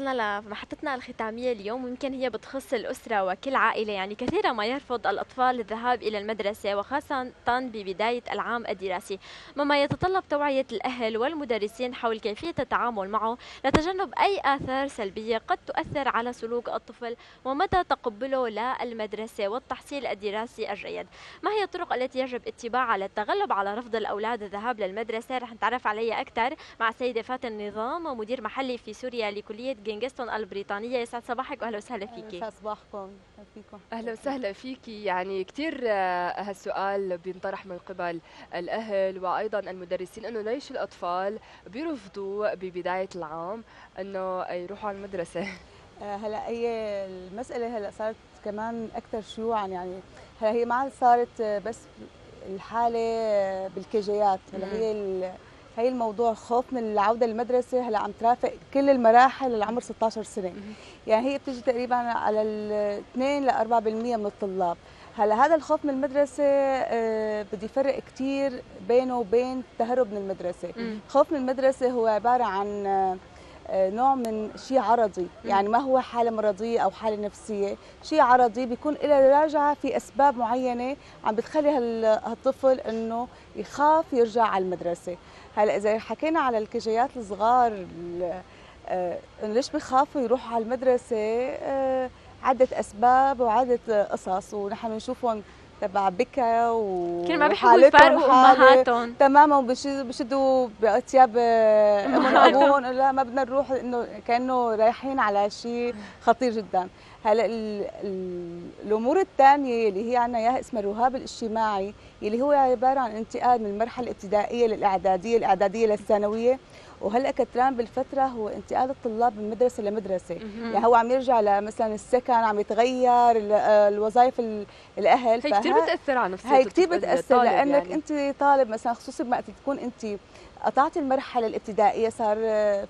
وصلنا لمحطتنا الختامية اليوم ويمكن هي بتخص الأسرة وكل عائلة. يعني كثيرا ما يرفض الأطفال الذهاب إلى المدرسة وخاصة ببداية العام الدراسي. مما يتطلب توعية الأهل والمدرسين حول كيفية التعامل معه. لتجنب أي آثار سلبية قد تؤثر على سلوك الطفل ومدى تقبله للمدرسة والتحصيل الدراسي الجيد. ما هي الطرق التي يجب اتباعها للتغلب على رفض الأولاد الذهاب للمدرسة؟ رح نتعرف عليها أكثر مع السيدة فاتن نظام ومدير محلي في سوريا لكلية جينغستون البريطانية يسعد صباحك وأهلا وسهلا فيكي. يسعد صباحكم. فيكم أهلا وسهلا فيكي. يعني كثير آه، هالسؤال بينطرح من قبل الأهل وأيضا المدرسين إنه ليش الأطفال بيرفضوا ببداية العام إنه يروحوا على المدرسة؟ آه، هلا هي المسألة هلا صارت كمان أكثر شيوعا. يعني هلا هي ما صارت بس الحالة بالكيجيات. هلا هي هي الموضوع خوف من العودة للمدرسة. هلا عم ترافق كل المراحل العمر 16 سنة. يعني هي بتيجي تقريبا على ال 2 ل 4% من الطلاب. هلا هذا الخوف من المدرسة آه، بدي فرق كثير بينه وبين التهرب من المدرسة. خوف من المدرسة هو عبارة عن آه، نوع من شيء عرضي. يعني ما هو حالة مرضية أو حالة نفسية. شيء عرضي بيكون له راجعة في أسباب معينة عم بتخلي هالطفل أنه يخاف يرجع على المدرسة. هلا إذا حكينا على الكجيات الصغار آه، ليش بخافوا يروحوا على المدرسة؟ آه، عدة أسباب وعدة قصص ونحن بنشوفهم تبع بكا و كل ما بيحبوا يفرقوا أمهاتهم. تماما وبشدوا بثياب امهم وأبوهم لا ما بدنا نروح إنه كأنه رايحين على شيء خطير جدا. هلا الأمور الثانية اللي هي عندنا إياها اسمها الرهاب الاجتماعي اللي هو عبارة عن انتقال من المرحلة الابتدائية للإعدادية الإعدادية للثانوية. وهلأ كتران بالفترة هو انتقال الطلاب من مدرسة لمدرسة. يعني هو عم يرجع مثلا السكن عم يتغير الوظائف الأهل. هي كثير بتأثر على نفسية هي كثير بتأثر لأنك يعني. أنت طالب مثلا خصوصي وقت تكون أنت قطعت المرحلة الابتدائية صار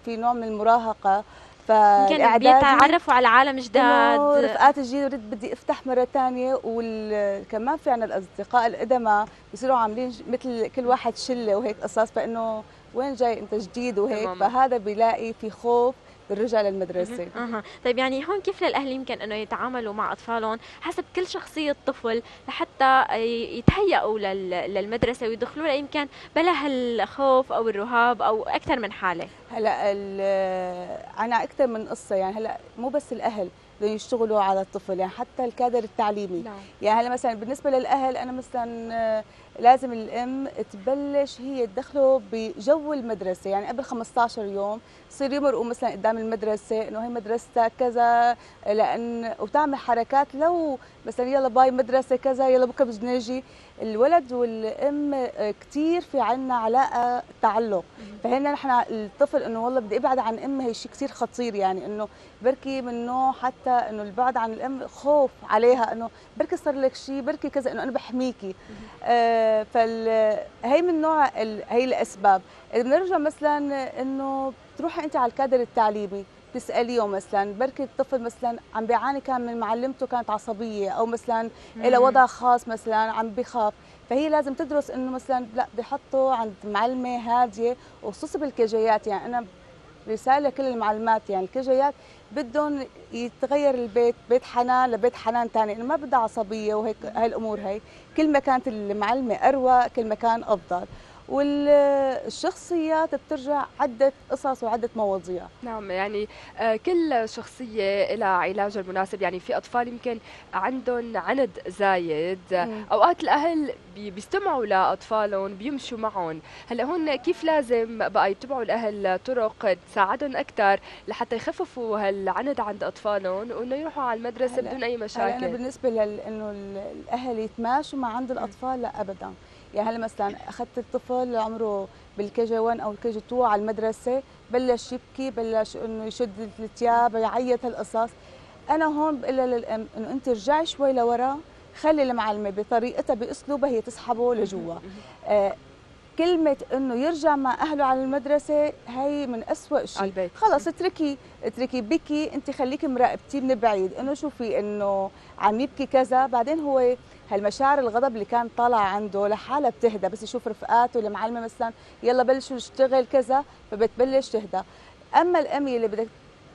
في نوع من المراهقة. فالإعداد بيتعرفوا على عالم جداد. رفقات الجيل بدي أفتح مرة ثانية وكمان في عنا الأصدقاء القدماء بصيروا عاملين مثل كل واحد شلة وهيك قصص فانه وين جاي أنت جديد وهيك. فهذا بيلاقي في خوف بالرجع للمدرسة أه. طيب يعني هون كيف للأهل يمكن أنه يتعاملوا مع أطفالهم؟ حسب كل شخصية طفل لحتى يتهيئوا للمدرسة ويدخلوا يمكن بلا هالخوف أو الرهاب أو أكثر من حالة. هلأ أنا أكثر من قصة يعني هلأ مو بس الأهل بدهم يشتغلوا على الطفل يعني حتى الكادر التعليمي. نعم. يعني هلأ مثلا بالنسبة للأهل أنا مثلا لازم الأم تبلش هي تدخله بجو المدرسة. يعني قبل 15 يوم يصير يمرقوا مثلا قدام المدرسة إنه هي مدرستك كذا لأن وتعمل حركات لو مثلا يلا باي مدرسة كذا يلا بكرة بدنا نجي. الولد والأم كثير في عنا علاقة تعلق. فهنا نحن الطفل إنه والله بدي أبعد عن أمي هي شيء كثير خطير. يعني إنه بركي من نوع حتى إنه البعد عن الأم خوف عليها إنه بركي صار لك شيء بركي كذا إنه أنا بحميكي. آه فهي من نوع هي الأسباب. إذا بنرجع مثلا إنه تروحي أنت على الكادر التعليمي تساليه مثلا بركي الطفل مثلا عم بيعاني كان من معلمته كانت عصبية أو مثلا له وضع خاص مثلا عم بخاف فهي لازم تدرس إنه مثلا لا بدي احطه عند معلمة هادية وخصوصا بالكيجيات. يعني أنا رسالة لكل المعلمات يعني الكيجيات بدهم يتغير البيت بيت حنان لبيت حنان ثاني ما بدها عصبية وهيك هاي. الأمور هي كل ما كانت المعلمة أروى كل ما كان أفضل. والشخصيات بترجع عدة قصص وعدة مواضيع. نعم يعني آه، كل شخصية لها علاجها المناسب. يعني في أطفال يمكن عندهم عند زايد. مم. أوقات الأهل بيستمعوا لأطفالهم بيمشوا معهم. هلأ هون كيف لازم بقى يتبعوا الأهل طرق تساعدهم أكثر لحتى يخففوا هالعند عند أطفالهم وإنه يروحوا على المدرسة بدون أي مشاكل أنا بالنسبة لأنه الأهل يتماشوا مع عند الأطفال لا أبدا يعني هلا مثلا أخذت الطفل عمره بالكي جي 1 أو الكي جي 2 على المدرسة بلش يبكي بلش إنه يشد الثياب يعيط هالقصص. أنا هون بقول للأم إنه أنت رجعي شوي لورا خلي المعلمة بطريقتها بأسلوبها هي تسحبه لجوا. آه كلمة إنه يرجع مع أهله على المدرسة هي من أسوأ شيء. البيت. خلص اتركي اتركي بكي أنت خليكي مراقبتيه من بعيد. إنه شوفي إنه عم يبكي كذا بعدين هو هالمشاعر الغضب اللي كان طالع عنده لحالها بتهدى بس يشوف رفقاته المعلمة مثلا يلا بلشوا نشتغل كذا فبتبلش تهدى. أما الام اللي بدك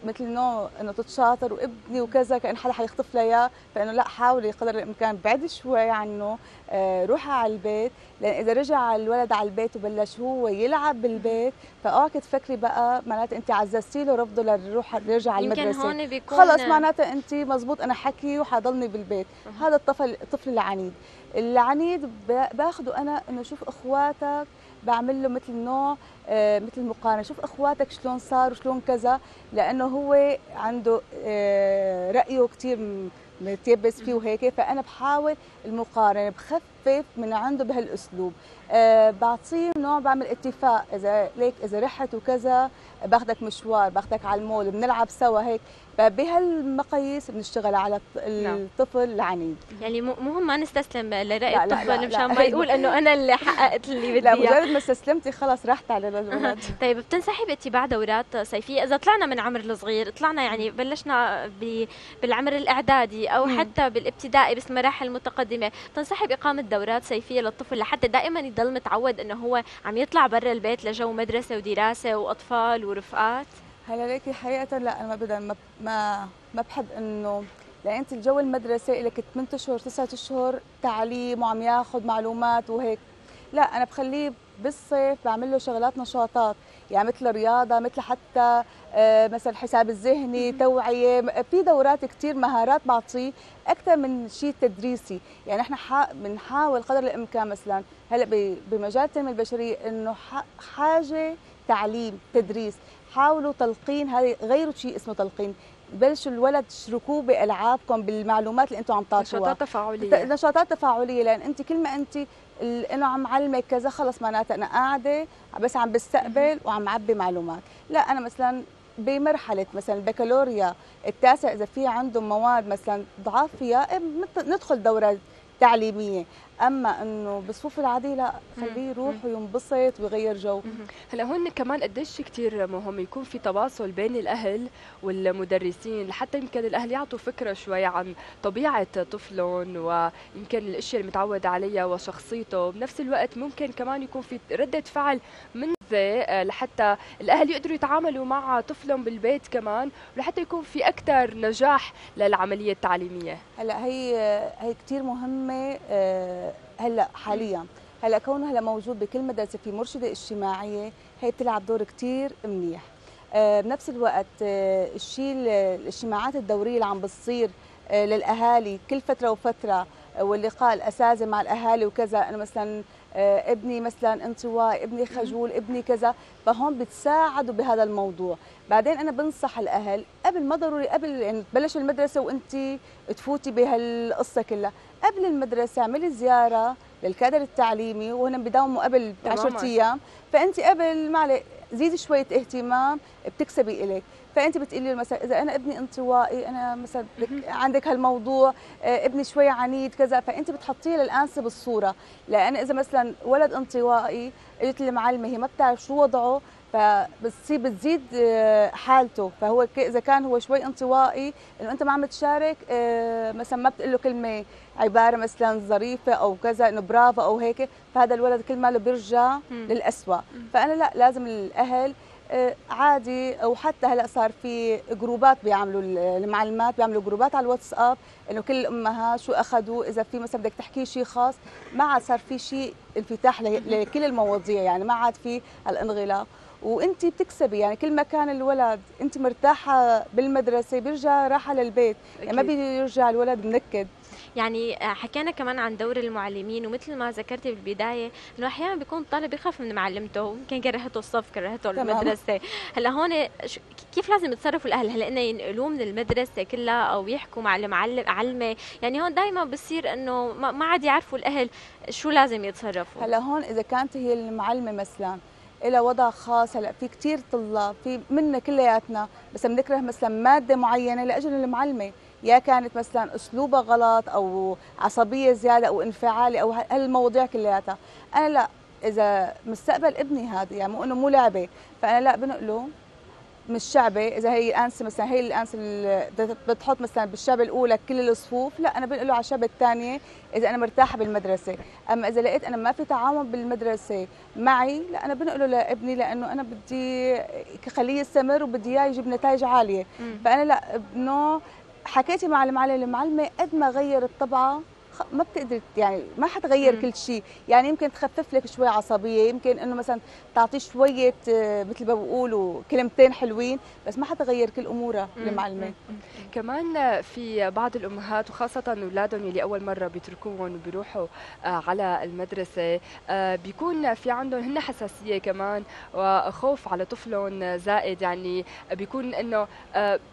مثل نوع إنه تتشاطر وابني وكذا كان حدا حيخطف لها إياه. فإنه لا حاولي قدر الإمكان بعد شوي عنه آه، روحي على البيت. لأن إذا رجع الولد على البيت وبلش هو يلعب بالبيت فاوعك تفكري بقى معناته انت عززتي له رفضه ليروح يرجع على المدرسة. يمكن هون بيكون خلص معناته انت مزبوط أنا حكي وحضلني بالبيت. هذا الطفل الطفل العنيد. العنيد باخده أنا إنه شوف إخواتك بعمل له مثل نوع آه، مثل مقارنه شوف إخواتك شلون صار وشلون كذا لأنه هو عنده آه، رأيه كثير متيبس فيه وهيك. فأنا بحاول المقارنة بخفف من عنده بهالأسلوب. أه بعطيه نوع بعمل اتفاق. إذا ليك إذا رحت وكذا باخذك مشوار باخذك على المول بنلعب سوا هيك. فبهالمقاييس بنشتغل على نعم. الطفل العنيد. يعني مهم ما نستسلم لرأي الطفل مشان ما يقول إنه أنا اللي حققت اللي بدي لا مجرد ما استسلمتي خلص راحت على الولد طيب بتنسحبي انت بعد دورات صيفية؟ إذا طلعنا من عمر الصغير طلعنا يعني بلشنا بالعمر الأعدادي أو حتى بالابتدائي بس مراحل متقدمة تنسحب اقامه دورات صيفيه للطفل لحتى دائما يضل متعود إنه هو عم يطلع برا البيت لجو مدرسة ودراسة وأطفال ورفقات. هلا ليكي حقيقة لا أنا ما ما ما, ما بحب إنه لأن أنت الجو المدرسة لك 8 اشهر 9 اشهر تعليم وعم ياخذ معلومات وهيك. لا أنا بخليه بالصيف بعمل له شغلات نشاطات. يعني مثل رياضه مثل حتى آه، مثلا الحساب الذهني توعية في دورات كثير مهارات بعطيه أكثر من شيء تدريسي. يعني إحنا بنحاول قدر الإمكان مثلا هلأ بمجال التنمية البشرية إنه حاجة تعليم تدريس. حاولوا تلقين هذه غيروا شيء اسمه تلقين. بلشوا الولد تشركوه بألعابكم بالمعلومات اللي أنتم عم تعطوها. نشاطات تفاعلية. نشاطات تفاعلية لأن أنت كل ما أنت إنه عم علمك كذا خلص معناتها أنا قاعدة بس عم بستقبل وعم عبي معلومات. لا أنا مثلا بمرحلة مثلا البكالوريا التاسع إذا في عندهم مواد مثلا ضعاف فيها إيه، ندخل دورة تعليمية. أما إنه بالصفوف العاديه لا خليه يروح وينبسط ويغير جو. هلا هون كمان قديش كثير مهم يكون في تواصل بين الأهل والمدرسين لحتى يمكن الأهل يعطوا فكرة شوي عن طبيعة طفلهم ويمكن الأشياء اللي متعود عليها وشخصيته. بنفس الوقت ممكن كمان يكون في ردة فعل من آه، لحتى الأهل يقدروا يتعاملوا مع طفلهم بالبيت كمان ولحتى يكون في أكثر نجاح للعملية التعليمية. هلأ هي هي كثير مهمة آه، هلأ حاليا. هلأ كونه هلأ موجود بكل مدرسة في مرشدة اجتماعية هي بتلعب دور كثير منيح. آه، بنفس الوقت الشيء الاجتماعات الدورية اللي عم بتصير للأهالي كل فترة وفترة واللقاء الاساتذه مع الأهالي وكذا إنه مثلا ابني مثلا انطوائي ابني خجول ابني كذا فهون بتساعدوا بهذا الموضوع. بعدين أنا بنصح الأهل قبل ما ضروري قبل يعني تبلش المدرسة وأنت تفوتي بهالقصة كلها قبل المدرسة اعملي زيارة للكادر التعليمي وهنا بداوموا قبل 10 أيام. فأنت قبل معلش زيدي شوية اهتمام بتكسبي إلك. فأنت بتقولي مثلا إذا أنا ابني انطوائي أنا مثلا عندك هالموضوع آه، ابني شوي عنيد كذا فأنت بتحطيه للانسه بالصورة. لأن إذا مثلا ولد انطوائي قلت المعلمه هي ما بتعرف شو وضعه فبتصير بتزيد آه، حالته. فهو إذا كان هو شوي انطوائي إنه أنت ما عم تشارك آه، مثلا ما بتقول له كلمة عبارة مثلا ظريفة أو كذا إنه برافو أو هيك فهذا الولد كل ماله بيرجع للأسوأ. فأنا لا لازم الأهل عادي. وحتى هلأ صار في جروبات بيعملوا المعلمات بيعملوا جروبات على الواتساب إنه كل الامهات شو أخذوا إذا في مثلا بدك تحكي شيء خاص. ما عاد صار في شيء انفتاح لكل المواضيع يعني ما عاد في الانغلاق وأنت بتكسبي يعني كل ما كان الولد أنت مرتاحة بالمدرسة بيرجع راحة للبيت. يعني ما بيرجع الولد منكد. يعني آه، حكينا كمان عن دور المعلمين ومثل ما ذكرتي بالبدايه إنه أحيانا بيكون الطالب يخاف من معلمته يمكن كرهته الصف كرهته المدرسة. هلأ هون كيف لازم يتصرفوا الأهل؟ هلأ إنه ينقلوه من المدرسة كلها أو يحكوا مع المعلم علمة؟ يعني هون دائما بصير إنه ما عاد يعرفوا الأهل شو لازم يتصرفوا. هلأ هون إذا كانت هي المعلمة مثلا إلى وضع خاص هلأ في كثير طلاب في منا كلياتنا بس بنكره مثلا مادة معينة لأجل المعلمة. يا كانت مثلا أسلوبها غلط أو عصبية زيادة أو انفعالي أو هالمواضيع كلياتها. أنا لا إذا مستقبل ابني هذا يعني مو إنه مو لعبة فأنا لا بنقله مش شعبي إذا هي الانسه مثلا هي الأنسة اللي بتحط مثلا بالشعبة الأولى كل الصفوف لا أنا بنقله على الشعبة الثانية إذا أنا مرتاحة بالمدرسة. أما إذا لقيت أنا ما في تعاون بالمدرسة معي لا أنا بنقله لابني لأنه أنا بدي خليه يستمر وبدي إياه يجيب نتائج عالية. فأنا لا ابنه حكيتي مع المعلمه المعلمة قد ما غيرت طبعه ما بتقدر يعني ما حتغير كل شيء. يعني يمكن تخفف لك شوي عصبية يمكن إنه مثلا تعطيه شوية آه، مثل ما بقولوا كلمتين حلوين بس ما حتغير كل أمورها المعلمه كمان في بعض الأمهات وخاصة أولادهم اللي أول مرة بيتركوهم وبيروحوا آه، على المدرسة آه، بيكون في عندهم هن حساسية كمان وخوف على طفلهم زائد يعني بيكون إنه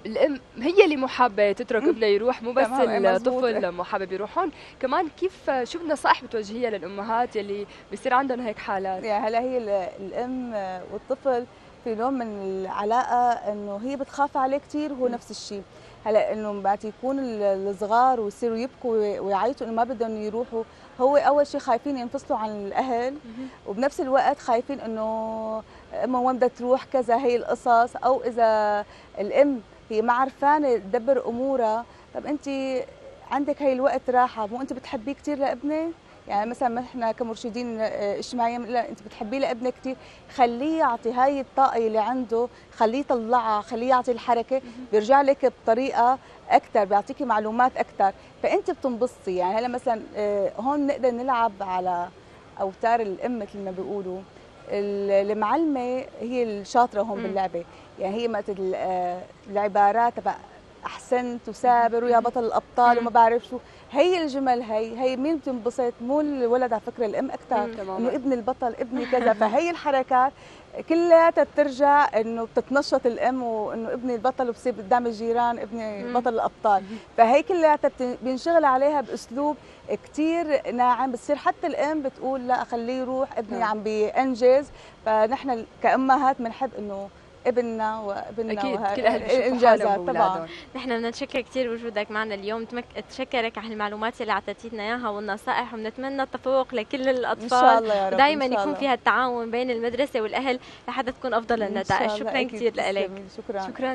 الأم هي اللي مو حابه تترك ابنها يروح مو بس الطفل مو حابب يروحون كمان كيف شو النصائح بتوجهيها للأمهات يلي بيصير عندهم هيك حالات؟ يعني هلا هي الأم والطفل في نوع من العلاقة إنه هي بتخاف عليه كثير وهو نفس الشيء. هلا إنه بعد يكون الصغار ويصيروا يبكوا ويعيطوا إنه ما بدهم يروحوا هو أول شيء خايفين ينفصلوا عن الأهل وبنفس الوقت خايفين إنه أمه وين بدها تروح كذا هي القصص. أو إذا الأم هي ما عرفانة تدبر أمورها طب انت عندك هاي الوقت راحة مو أنت بتحبيه كثير لابنك؟ يعني مثلا إحنا كمرشدين اجتماعيين لا أنت بتحبيه لابنك كثير خليه يعطي هاي الطاقة اللي عنده خليه يطلعها خليه يعطي الحركة. بيرجع لك بطريقة أكثر بيعطيكي معلومات أكثر فأنت بتنبسطي. يعني هلا مثلا آه، هون نقدر نلعب على أوتار الأم مثل ما بيقولوا. المعلمة هي الشاطرة هون باللعبة. يعني هي مثل آه، العبارات تبع أحسنت وسابر ويا بطل الأبطال وما بعرف شو. هي الجمل هي هي مين بتنبسط؟ مو الولد على فكرة الأم أكثر إنه ابن البطل ابني كذا. فهي الحركات كلها ترجع إنه بتتنشط الأم وإنه ابني البطل وبصير قدام الجيران ابني بطل الأبطال. فهي كلها بينشغل عليها بأسلوب كثير ناعم. بتصير حتى الأم بتقول لا خليه يروح ابني عم بينجز فنحن كأمهات بنحب إنه ابننا وابننا أكيد كل أهل الانجازات طبعا نحن بدنا نتشكر كثير وجودك معنا اليوم. تشكرك على المعلومات اللي اعطيتينا إياها والنصائح وبنتمنى التفوق لكل الأطفال. إن شاء الله يا رب دائما يكون فيها التعاون بين المدرسة والأهل لحتى تكون أفضل النتائج. شكرا كثير لك شكرا. شكرا.